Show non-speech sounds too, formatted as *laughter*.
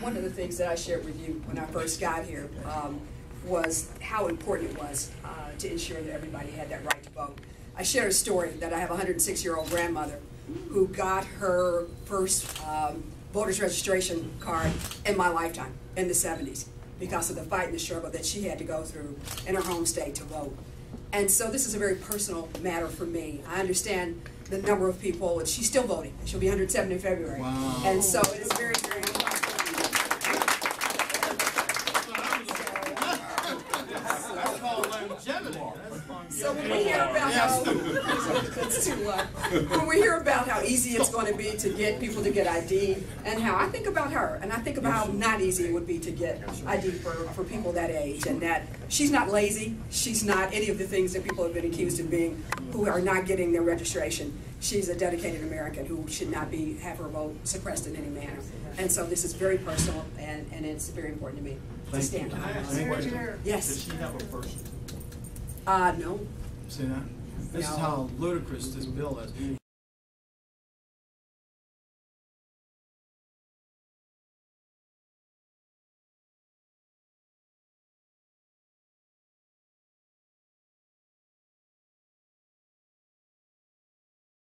one of the things that I shared with you when I first got here um, was how important it was uh, to ensure that everybody had that right to vote. I shared a story that I have a 106-year-old grandmother who got her first um, voter's registration card in my lifetime in the 70s because of the fight and the struggle that she had to go through in her home state to vote. And so this is a very personal matter for me. I understand the number of people, and she's still voting. She'll be 107 in February. Wow. And so it is very, very important. That's called longevity. That's So when we hear about how *laughs* that's too low. When we hear about how easy it's going to be to get people to get ID, and how I think about her, and I think about how not easy it would be to get ID for, for people that age, and that she's not lazy, she's not any of the things that people have been accused of being, who are not getting their registration. She's a dedicated American who should not be have her vote suppressed in any manner. And so this is very personal, and, and it's very important to me to stand you. behind Can I ask? Yes. Does she have a person? Uh, no. See that? This is how ludicrous this bill is.